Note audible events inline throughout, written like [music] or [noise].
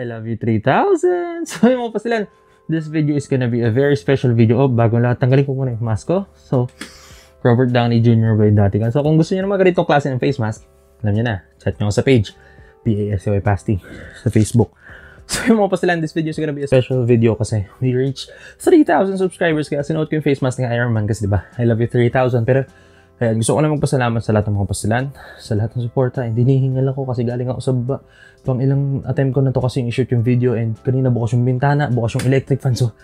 I love you 3,000! [laughs] So, yung mga pasilan, this video is gonna be a very special video. Oh, bago lahat, tanggalin ko muna yung mask ko. So, Robert Downey Jr. yung dati? So, kung gusto niyo naman ganitong klase ng face mask, alam niyo na, chat niyo sa page, PASY Pasty, sa Facebook. So, yung mga pasilan, this video is gonna be a special video kasi we reached 3,000 subscribers. Kaya sinuot ko yung face mask ng Iron Man kasi, di ba, I love you 3,000. Pero, Ayan, gusto ko lang magpasalamat sa lahat ng mga pasilan, sa lahat ng suporta. Hindi nihingal ako kasi galing ako sa ba, pang ilang attempt ko na to kasi i-shoot yung video and kanina bukas yung bintana, bukas yung electric fan. So,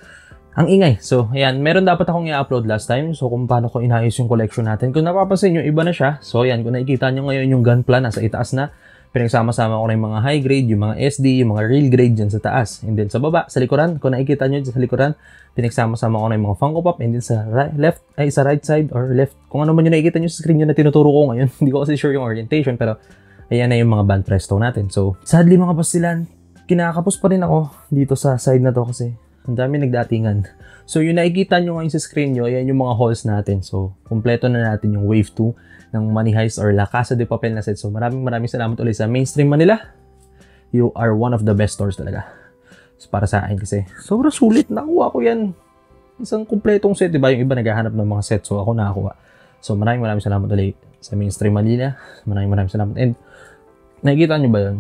ang ingay. So, ayan, meron dapat akong i-upload last time. So, kung paano ko inayos yung collection natin. Kung napapansin nyo, iba na siya. So, ayan, kung nakikita nyo ngayon yung gunpla nasa itaas na. Pinagsama-sama ko na yung mga high grade, yung mga SD, yung mga real grade dyan sa taas. And then sa baba, sa likuran, kung nakikita nyo dyan sa likuran, pinagsama-sama ko na yung mga Funko Pop. And then sa right, left, ay sa right side or left, kung ano man yung nakikita nyo sa screen nyo na tinuturo ko ngayon. [laughs] Hindi ko kasi sure yung orientation, pero ayan na yung mga band presto natin. So, sadly mga pastilan, kinakapos pa rin ako dito sa side na to kasi ang dami nagdatingan. [laughs] So, yung nakikita nyo ngayon sa screen nyo, ayan yung mga halls natin. So, kumpleto na natin yung wave 2 ng Money Heist or La Casa de Papel na set. So, maraming maraming salamat ulit sa Mainstream Manila. You are one of the best stores talaga. So, para sa akin kasi, sobrang sulit. Nakuha ko yan. Isang kumpletong set, di ba? Yung iba naghahanap ng mga set. So, ako nakakuha. So, maraming maraming salamat ulit sa Mainstream Manila. Maraming maraming salamat. And, nakikita nyo ba yun?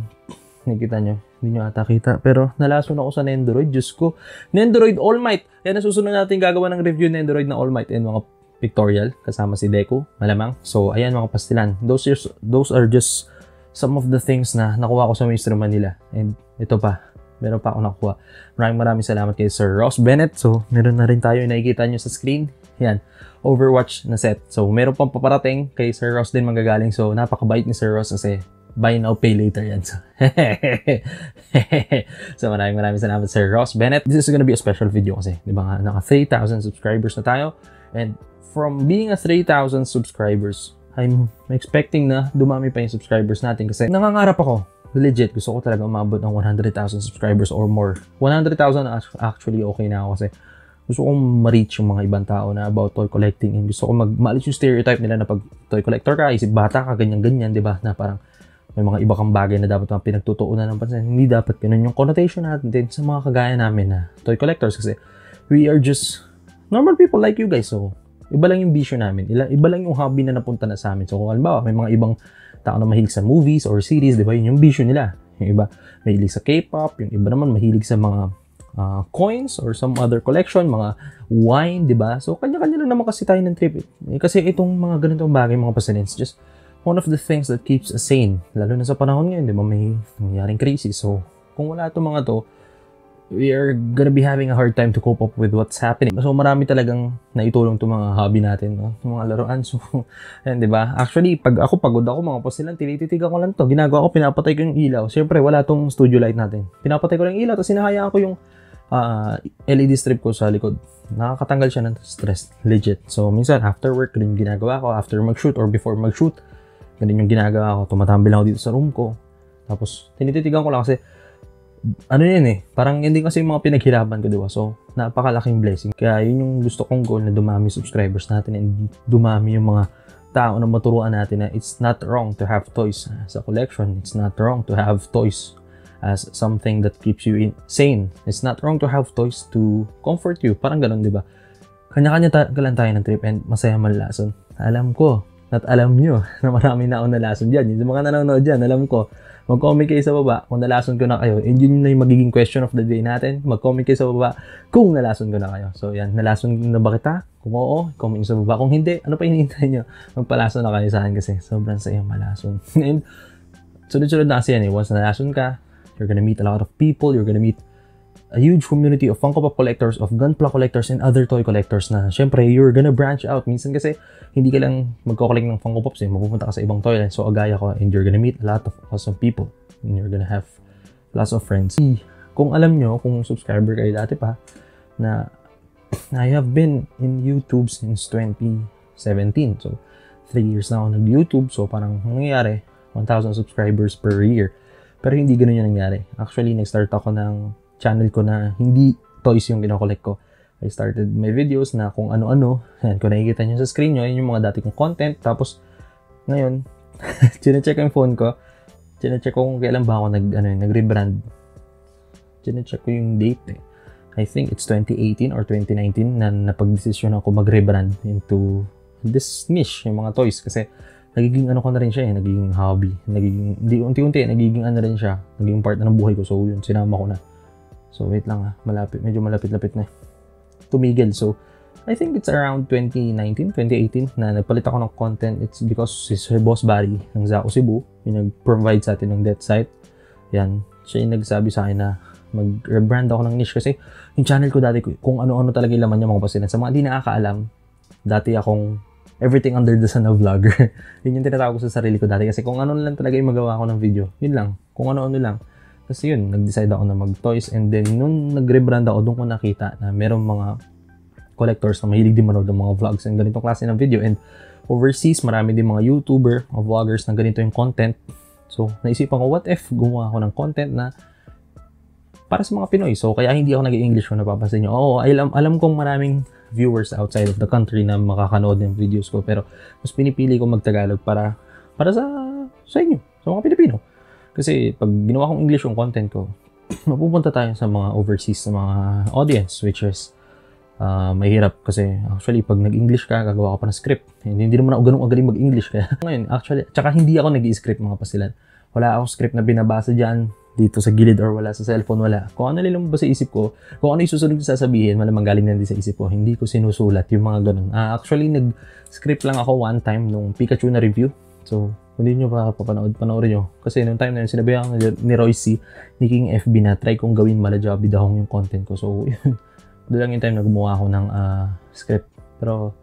Nakikita nyo? Hindi nyo ata kita. Pero nalason ako sa Nendoroid. Diyos ko. Nendoroid All Might. Yan ang susunod natin gagawa ng review Nendoroid na All Might. And mga pictorial kasama si Deku. Malamang. So, ayan mga pastilan. Those, are, those are just some of the things na nakuha ko sa Mr. Manila. And ito pa. Meron pa ako nakuha. Maraming maraming salamat kay Sir Ross Bennett. So, meron na rin tayo nakikita nyo sa screen. Yan. Overwatch na set. So, meron pang paparating kay Sir Ross din manggagaling. So, napakabait ni Sir Ross kasi buy now, pay later yan. So, [laughs] so maraming maraming salamat Sir Ross Bennett. This is gonna be a special video kasi, di ba nga, naka 3,000 subscribers na tayo. And from being a 3,000 subscribers, I'm expecting na dumami pa yung subscribers natin kasi nangangarap ako. Legit, gusto ko talaga umabot ng 100,000 subscribers or more. 100,000 actually okay na ako kasi gusto kong ma-reach yung mga ibang tao na about toy collecting and gusto ko mag maalis yung stereotype nila na pag toy collector ka, isip bata ka, ganyan-ganyan, di ba? Na parang may mga iba kang bagay na dapat pinagtutuunan ng pansin. Hindi dapat ganun yung connotation natin din sa mga kagaya namin na toy collectors kasi we are just normal people like you guys. So, iba lang yung vision namin. Iba, lang yung hobby na napunta na sa amin. So, kung halimbawa, may mga ibang tao na mahilig sa movies or series, di ba? Yun yung vision nila. Yung iba, mahilig sa K-pop. Yung iba naman, mahilig sa mga uh, coins or some other collection, mga wine, di ba? So, kanya-kanya lang naman kasi tayo ng trip. Eh, kasi itong mga ganitong bagay, mga pasalins, just one of the things that keeps us sane. Lalo na sa panahon ngayon, di ba, may nangyaring crisis. So, kung wala itong mga to, we are gonna be having a hard time to cope up with what's happening. So, marami talagang naitulong itong mga hobby natin, no? Itong mga laruan. [laughs] So, yan, di ba? Actually, pag ako pagod ako, mga pasilan, tinititigan ko lang to. Ginagawa ko, pinapatay ko yung ilaw. Siyempre, wala tong studio light natin. Pinapatay ko lang ilaw, tapos sinahayaan ko yung uh, LED strip ko sa likod. Nakakatanggal siya ng stress. Legit. So, minsan, after work, yung ginagawa ko, after mag-shoot or before mag-shoot, Ganun yung ginagawa ko. Tumatambil ako dito sa room ko. Tapos, tinititigan ko lang kasi, ano yun eh, parang hindi kasi yung mga pinaghirapan ko, di ba? So, napakalaking blessing. Kaya yun yung gusto kong goal na dumami subscribers natin and dumami yung mga tao na maturuan natin na it's not wrong to have toys sa collection. It's not wrong to have toys as something that keeps you sane. It's not wrong to have toys to comfort you. Parang ganun, di ba? Kanya-kanya ta- lang tayo ng trip and masaya manlason. Alam ko, at alam nyo [laughs] na marami na akong nalason dyan. Yung mga nanonood dyan, alam ko, mag-comment kayo sa baba kung nalason ko na kayo. And yun na yung magiging question of the day natin. Mag-comment kayo sa baba kung nalason ko na kayo. So yan, nalason na ba kita? Kung oo, comment sa baba. Kung hindi, ano pa hinihintay nyo? Magpalason na kayo sa akin kasi sobrang saya malason. [laughs] And sunod-sunod na kasi yan eh. Once nalason ka, you're gonna meet a lot of people. You're gonna meet a huge community of Funko Pop collectors, of Gunpla collectors, and other toy collectors na syempre, you're gonna branch out. Minsan kasi, hindi ka lang magko-collect ng Funko Pops eh. Mapupunta ka sa ibang toy line. So, agaya ko, and you're gonna meet a lot of awesome people. And you're gonna have lots of friends. Kung alam nyo, kung subscriber kayo dati pa, na [coughs] I have been in YouTube since 2017. So, 3 years na ako nag-YouTube. So, parang nangyayari, 1,000 subscribers per year. Pero hindi ganun yung nangyari. Actually, nag-start ako ng channel ko na hindi toys yung kinokollect ko. I started my videos na kung ano-ano. Yan, kung nakikita nyo sa screen nyo, yun yung mga dati kong content. Tapos, ngayon, [laughs] chinecheck ko yung phone ko. Chinecheck ko kung kailan ba ako nag, ano, nag-rebrand. Chinecheck ko yung date eh. I think it's 2018 or 2019 na napag-desisyon ako mag-rebrand into this niche, yung mga toys. Kasi nagiging ano ko na rin siya eh, nagiging hobby. Nagiging, unti-unti, nagiging ano rin siya, nagiging part na ng buhay ko. So yun, sinama ko na. So wait lang ha, malapit, medyo malapit-lapit na. Tumigil. So I think it's around 2019, 2018 na nagpalit ako ng content. It's because si Sir Boss Barry ng Zaco Cebu, yung nag-provide sa atin ng death site. Yan, siya yung nagsabi sa akin na mag-rebrand ako ng niche kasi yung channel ko dati kung ano-ano talaga yung laman niya mga pasinan. Sa mga hindi nakakaalam, dati akong everything under the sun of vlogger. [laughs] yun yung tinatawag ko sa sarili ko dati kasi kung ano lang talaga yung magawa ko ng video, yun lang. Kung ano-ano lang. Kasi yun, nag-decide ako na mag-toys and then nung nag-rebrand ako, doon ko nakita na merong mga collectors na mahilig din manood ng mga vlogs and ganitong klase ng video and overseas, marami din mga YouTuber o vloggers na ganito yung content. So, naisipan ko, what if gumawa ako ng content na para sa mga Pinoy. So, kaya hindi ako nag-English kung napapansin nyo. Oo, alam, alam kong maraming viewers outside of the country na makakanood ng videos ko. Pero, mas pinipili ko mag-Tagalog para, para sa, sa inyo, sa mga Pilipino. Kasi, pag ginawa kong English yung content ko, [clears throat] mapupunta tayo sa mga overseas, sa mga audience, which is, uh, mahirap kasi actually pag nag-English ka, gagawa ka pa ng script. Hindi, hindi naman ako ganun agaling mag-English kaya [laughs] ngayon actually, tsaka hindi ako nag-i-script mga pasilan. Wala akong script na binabasa dyan dito sa gilid or wala sa cellphone, wala. Kung ano nilang ba sa isip ko, kung ano yung susunod ko sasabihin, malamang galing na din sa isip ko. Hindi ko sinusulat yung mga ganun. Uh, actually, nag-script lang ako one time nung Pikachu na review. So, kung hindi nyo pa papanood, panoorin nyo. Kasi nung time na yun, sinabi ako ni Royce, ni King FB na try kong gawin malajabid akong yung content ko. So, [laughs] yun. Doon lang yung time na gumawa ako ng uh, script. Pero,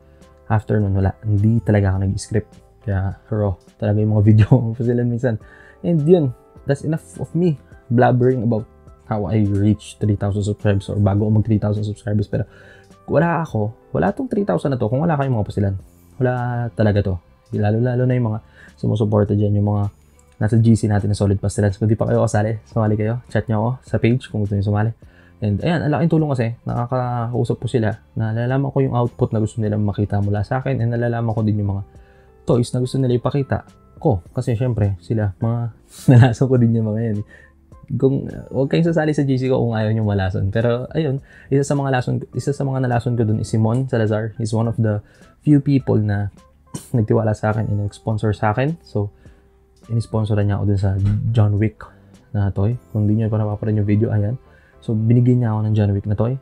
after nun, wala. Hindi talaga ako nag-script. Kaya, raw. Talaga yung mga [laughs] video ko sila minsan. And yun, that's enough of me blabbering about how I reach 3,000 subscribers or bago mag 3,000 subscribers. Pero wala ako, wala tong 3,000 na to kung wala kayong mga pasilan. Wala talaga to. Lalo-lalo na yung mga sumusuporta dyan, yung mga nasa GC natin na solid pastilans. Kung di pa kayo kasali, sumali kayo. Chat nyo ako sa page kung gusto nyo sumali. And ayan, ang laking tulong kasi, nakakausap po sila, na nalalaman ko yung output na gusto nila makita mula sa akin, and nalalaman ko din yung mga toys na gusto nila ipakita ko. Kasi syempre, sila, mga [laughs] nalason ko din yung mga yan. Kung, huwag kayong sasali sa GC ko kung ayaw nyo malason. Pero, ayun, isa sa mga lason, isa sa mga nalason ko dun is Simon Salazar. He's one of the few people na nagtiwala sa akin and nag-sponsor sa akin. So, in-sponsoran niya ako dun sa John Wick na toy. Kung hindi nyo pa napaparin yung video, ayan. So, binigyan niya ako ng John Wick na toy.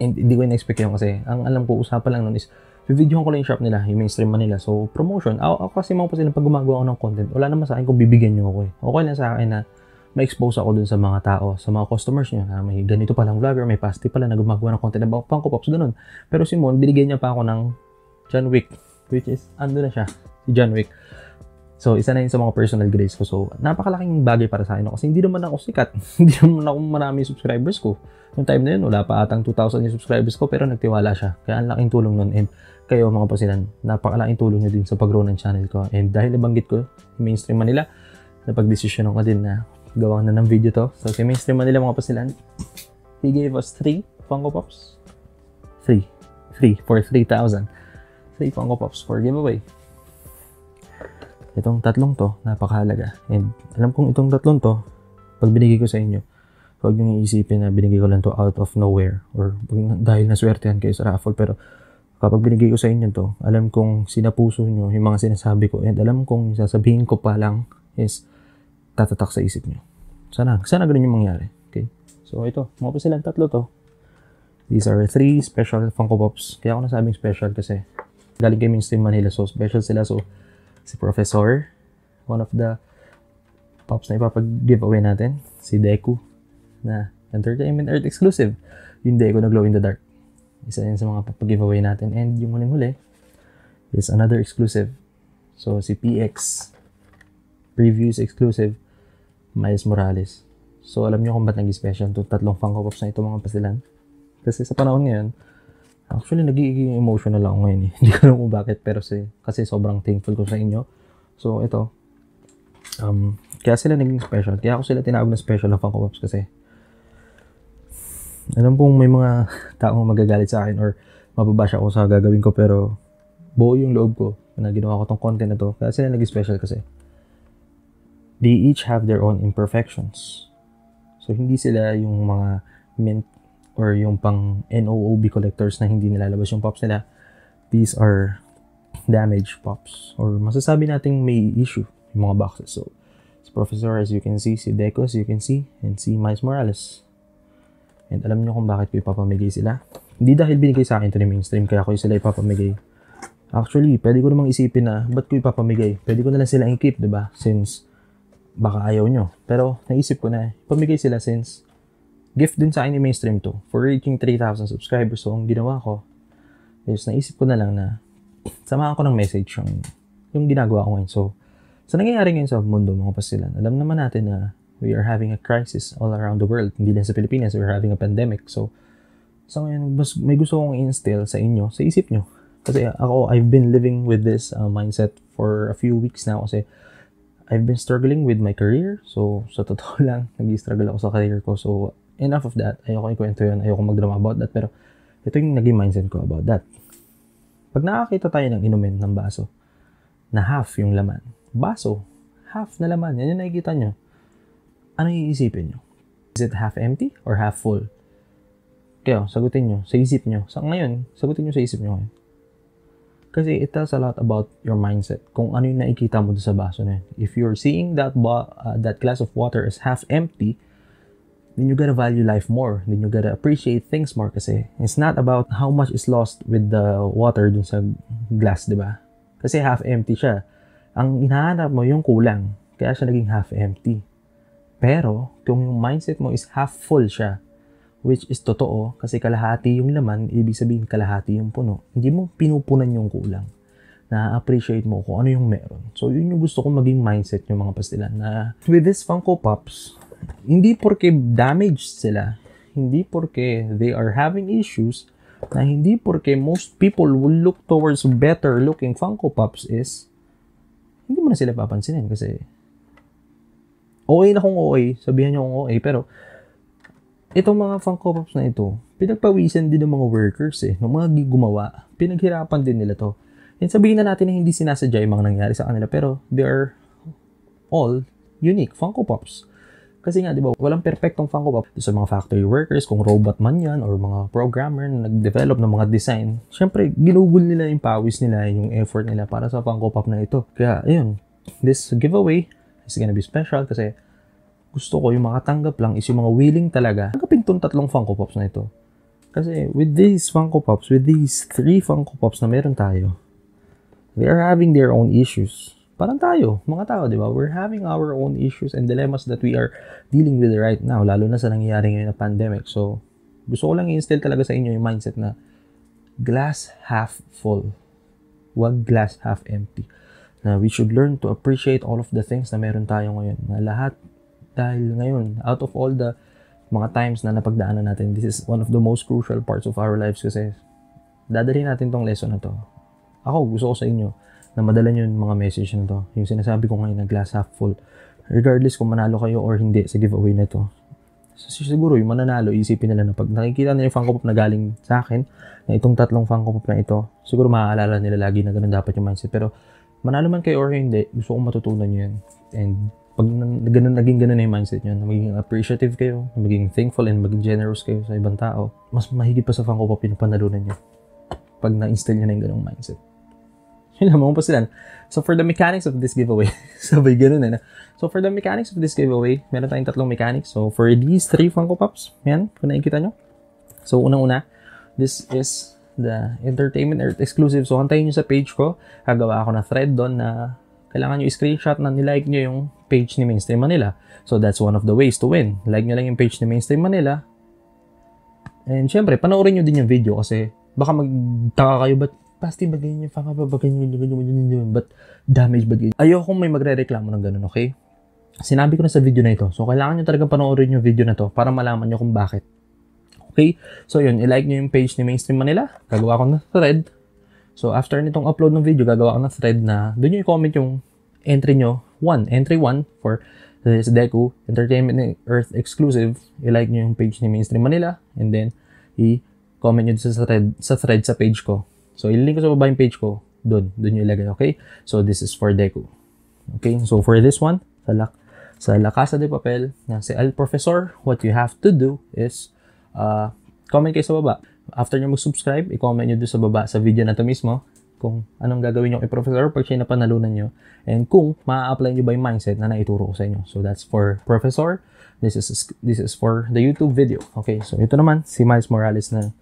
And hindi ko in-expect yun kasi ang alam ko, usapan lang nun is videohan ko lang yung shop nila, yung mainstream nila. So, promotion. Ako, ako kasi mga pa sila pag gumagawa ako ng content, wala naman sa akin kung bibigyan nyo ako eh. Okay lang sa akin na ma-expose ako dun sa mga tao, sa mga customers nyo, na may ganito palang vlogger, may pasty pala na gumagawa ng content about Funko Pops, ganun. Pero si Mon, binigyan niya pa ako ng John Wick, which is, ando na siya, si John Wick. So, isa na yun sa mga personal grades ko. So, napakalaking bagay para sa akin. Kasi hindi naman ako sikat. [laughs] hindi naman ako marami subscribers ko. Yung time na yun, wala pa atang 2,000 yung subscribers ko, pero nagtiwala siya. Kaya ang laking tulong nun. And kayo mga pasilan, napakalaking tulong nyo din sa pag-grow ng channel ko. And dahil nabanggit ko, mainstream Manila, napag-desisyon ako din na gawa na ng video to. So, si mainstream Manila mga pasilan, he gave us 3 Funko Pops. 3. 3 for 3,000. 3 Funko Pops for giveaway. Itong tatlong to, napakahalaga. And alam kong itong tatlong to, pag binigay ko sa inyo, huwag nyo iisipin na binigay ko lang to out of nowhere or dahil naswertehan kayo sa raffle. Pero kapag binigay ko sa inyo to, alam kong sinapuso nyo yung mga sinasabi ko and alam kong sasabihin ko pa lang is tatatak sa isip nyo. Sana, sana ganun yung mangyari. Okay? So ito, mga pa silang tatlo to. These are three special Funko Pops. Kaya ako nasabing special kasi galing kay Mainstream Manila. So special sila. So si Professor, one of the pops na ipapag-giveaway natin, si Deku, na Entertainment Earth exclusive, yung Deku na Glow in the Dark. Isa yun sa mga papag-giveaway natin. And yung huling-huli is another exclusive. So, si PX, previews exclusive, Miles Morales. So, alam nyo kung ba't nag-special itong tatlong Funko Pops na ito mga pasilan. Kasi sa panahon ngayon, Actually, nagiging emotional ako ngayon eh. [laughs] Hindi ko alam kung bakit, pero si, kasi sobrang thankful ko sa inyo. So, ito. Um, kaya sila naging special. Kaya ako sila tinawag na special ng Funko Pops kasi alam kong may mga [laughs] taong magagalit sa akin or mababash ako sa gagawin ko pero buo yung loob ko na ginawa ko tong content na to. Kaya sila naging special kasi they each have their own imperfections. So, hindi sila yung mga mint or yung pang NOOB collectors na hindi nilalabas yung pops nila. These are damaged pops or masasabi nating may issue yung mga boxes. So, si Professor, as you can see, si Deco, as you can see, and si Miles Morales. And alam niyo kung bakit ko ipapamigay sila? Hindi dahil binigay sa akin ito ni mainstream, kaya ko sila ipapamigay. Actually, pwede ko namang isipin na, ba't ko ipapamigay? Pwede ko na lang sila i-keep, ba? Since, baka ayaw nyo. Pero, naisip ko na, pamigay sila since, gift din sa akin ni mainstream to. For reaching 3,000 subscribers, so, ang ginawa ko, is naisip ko na lang na, samahan ko ng message yung, yung ginagawa ko ngayon. So, sa nangyayari ngayon sa mundo, mga pasilan, alam naman natin na we are having a crisis all around the world. Hindi lang sa Pilipinas, we're having a pandemic. So, sa so ngayon, mas may gusto kong i-instill sa inyo, sa isip nyo. Kasi ako, I've been living with this uh, mindset for a few weeks now kasi I've been struggling with my career. So, sa totoo [laughs] lang, nag-struggle ako sa career ko. So, enough of that. Ayoko ikwento yun. Ayoko magdrama about that. Pero, ito yung naging mindset ko about that. Pag nakakita tayo ng inumin ng baso, na half yung laman, baso, half na laman, yan yung nakikita nyo ano iisipin nyo? Is it half empty or half full? Kaya, sagutin nyo sa isip nyo. Sa ngayon, sagutin nyo sa isip nyo ngayon. Kasi it tells a lot about your mindset. Kung ano yung nakikita mo sa baso na yun. If you're seeing that ba- uh, that glass of water as half empty, then you gotta value life more. Then you gotta appreciate things more kasi it's not about how much is lost with the water dun sa glass, di ba? Kasi half empty siya. Ang hinahanap mo yung kulang. Kaya siya naging half empty. Pero, kung yung mindset mo is half full siya, which is totoo, kasi kalahati yung laman, ibig sabihin kalahati yung puno, hindi mo pinupunan yung kulang. Na-appreciate mo kung ano yung meron. So, yun yung gusto kong maging mindset yung mga pastilan na with this Funko Pops, hindi porke damaged sila, hindi porke they are having issues, na hindi porke most people will look towards better looking Funko Pops is hindi mo na sila papansinin kasi Okay na kung okay, sabihan nyo kung okay, pero itong mga Funko Pops na ito, pinagpawisan din ng mga workers eh, ng mga gumawa. Pinaghirapan din nila to. And sabihin na natin na hindi sinasadya yung mga nangyari sa kanila, pero they are all unique Funko Pops. Kasi nga, di ba, walang perfectong Funko Pop sa mga factory workers, kung robot man yan, or mga programmer na nag-develop ng mga design. Siyempre, ginugol nila yung pawis nila, yung effort nila para sa Pop na ito. Kaya, ayun, this giveaway is gonna be special kasi gusto ko yung makatanggap lang is yung mga willing talaga tanggapin tong tatlong Funko Pops na ito. Kasi with these Funko Pops, with these three Funko Pops na meron tayo, they are having their own issues. Parang tayo, mga tao, di ba? We're having our own issues and dilemmas that we are dealing with right now, lalo na sa nangyayari ngayon na pandemic. So, gusto ko lang i-instill talaga sa inyo yung mindset na glass half full. Wag glass half empty na we should learn to appreciate all of the things na meron tayo ngayon. Na lahat, dahil ngayon, out of all the mga times na napagdaanan natin, this is one of the most crucial parts of our lives kasi dadalhin natin tong lesson na to. Ako, gusto ko sa inyo na madala nyo yung mga message na to. Yung sinasabi ko ngayon na glass half full. Regardless kung manalo kayo or hindi sa giveaway na to. Siguro yung mananalo, isipin nila na pag nakikita nila yung Funko Pop na galing sa akin, na itong tatlong Funko Pop na ito, siguro maaalala nila lagi na ganun dapat yung mindset. Pero manalo man kayo or hindi, gusto kong matutunan nyo yan. And pag ganun, naging ganun na yung mindset nyo, na maging appreciative kayo, na maging thankful and maging generous kayo sa ibang tao, mas mahigit pa sa Funko Pop yung panalunan nyo. Pag na-instill nyo na yung ganung mindset. Yun lang, mga pasilan. So, for the mechanics of this giveaway, [laughs] sabay ganun eh. So, for the mechanics of this giveaway, meron tayong tatlong mechanics. So, for these three Funko Pops, yan, kung nakikita nyo. So, unang-una, this is the Entertainment Earth exclusive. So, hantayin nyo sa page ko. Gagawa ako na thread doon na kailangan nyo i-screenshot na nilike nyo yung page ni Mainstream Manila. So, that's one of the ways to win. Like nyo lang yung page ni Mainstream Manila. And, syempre, panoorin nyo din yung video kasi baka magtaka kayo, ba't pasti ba ganyan yung fanga ba, ganyan, ganyan, ganyan, ganyan, ba't damage ba ganyan? Ayoko may magre-reklamo ng ganun, okay? Sinabi ko na sa video na ito. So, kailangan nyo talagang panoorin yung video na to para malaman nyo kung bakit Okay? So, yun. I-like nyo yung page ni Mainstream Manila. Gagawa ko ng thread. So, after nitong upload ng video, gagawa ko ng thread na doon nyo i-comment yung entry nyo. One. Entry 1 for this Deku Entertainment Earth exclusive. I-like nyo yung page ni Mainstream Manila. And then, i-comment nyo sa thread, sa thread sa page ko. So, i-link ko sa baba yung page ko. Doon. Doon nyo ilagay. Okay? So, this is for Deku. Okay? So, for this one, sa luck, sa La Casa de Papel na si El Professor, what you have to do is uh, comment kayo sa baba. After nyo mag-subscribe, i-comment nyo doon sa baba sa video na to mismo kung anong gagawin nyo kay Professor pag siya napanalunan nyo and kung ma-apply nyo ba yung mindset na naituro ko sa inyo. So that's for Professor. This is this is for the YouTube video. Okay, so ito naman si Miles Morales na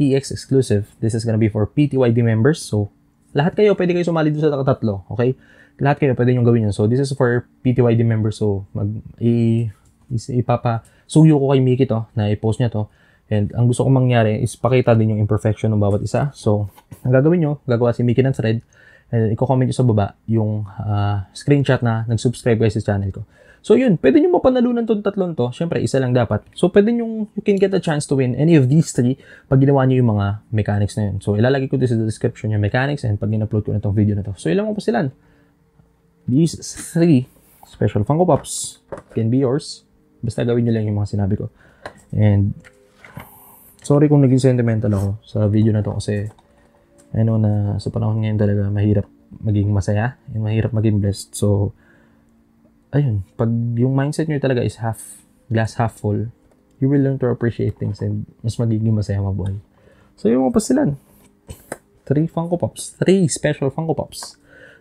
PX exclusive. This is gonna be for PTYD members. So lahat kayo pwede kayo sumali doon sa tatlo, okay? Lahat kayo pwede nyo gawin yun. So this is for PTYD members. So mag i, ipapa suyo ko kay Mickey to na i-post niya to And ang gusto kong mangyari is pakita din yung imperfection ng bawat isa. So, ang gagawin nyo, gagawa si Mickey ng thread, and i-comment nyo sa baba yung uh, screenshot na nag-subscribe kayo sa channel ko. So yun, pwede nyo mapanalunan tong tatlon to. Siyempre, isa lang dapat. So pwede nyo, you can get a chance to win any of these three pag ginawa nyo yung mga mechanics na yun. So ilalagay ko this the description yung mechanics and pag in-upload ko na tong video na to. So ilan mo pa sila? These three special Funko Pops can be yours. Basta gawin nyo lang yung mga sinabi ko. And sorry kung naging sentimental ako sa video na to kasi ano na sa panahon ngayon talaga mahirap maging masaya and mahirap maging blessed. So, ayun, pag yung mindset nyo talaga is half, glass half full, you will learn to appreciate things and mas magiging masaya mabuhay. So, yung mga pasilan, three Funko Pops, three special Funko Pops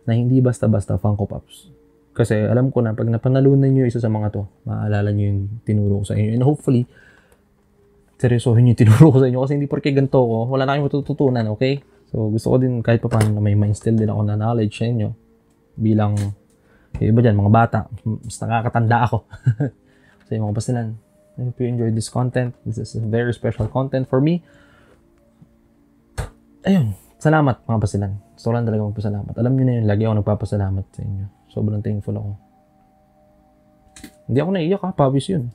na hindi basta-basta Funko Pops. Kasi alam ko na pag napanalunan nyo isa sa mga to, maaalala nyo yung tinuro ko sa inyo. And hopefully, seryosohin yung tinuro ko sa inyo kasi hindi porke ganito ko, wala na kayong matututunan, okay? So, gusto ko din kahit pa paano na may ma-instill din ako na knowledge sa inyo bilang, yung iba dyan, mga bata, mas nakakatanda ako. [laughs] so, yung mga pasilan, I hope you enjoyed this content. This is a very special content for me. Ayun, salamat mga pasilan. Gusto lang talaga magpasalamat. Alam niyo na yun, lagi ako nagpapasalamat sa inyo. Sobrang thankful ako. Hindi ako naiyak ha, pawis yun.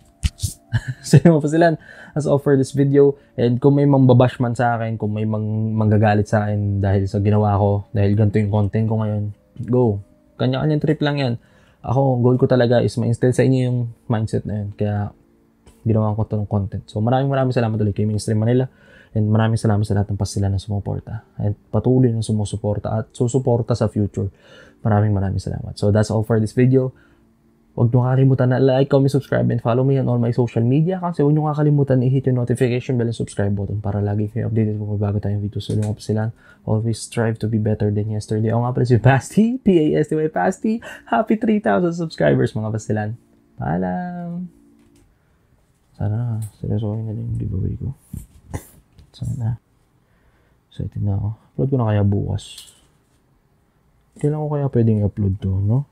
[laughs] so yung pasilan, as offer this video. And kung may mambabash man sa akin, kung may mang, manggagalit sa akin dahil sa ginawa ko, dahil ganito yung content ko ngayon, go. Kanya-kanyang trip lang yan. Ako, goal ko talaga is ma-instill sa inyo yung mindset na yun. Kaya, ginawa ko to ng content. So, maraming maraming salamat ulit kay Mainstream Manila. And maraming salamat sa lahat ng pasila na sumuporta. At patuloy na sumusuporta at susuporta sa future. Maraming maraming salamat. So, that's all for this video. Huwag nyo kakalimutan na like, comment, subscribe, and follow me on all my social media. Kasi huwag nyo kakalimutan i-hit yung notification bell and subscribe button para lagi kayo updated kung bago tayong video. So, yung sila, always strive to be better than yesterday. Ako nga pala si Pasty, P-A-S-T-Y Pasty. Happy 3,000 subscribers mga pasilan. Paalam! Sana, seryosohin na yung giveaway ko. Sana. Excited na ako. Upload ko na kaya bukas. Kailan ko kaya pwedeng i-upload to, no?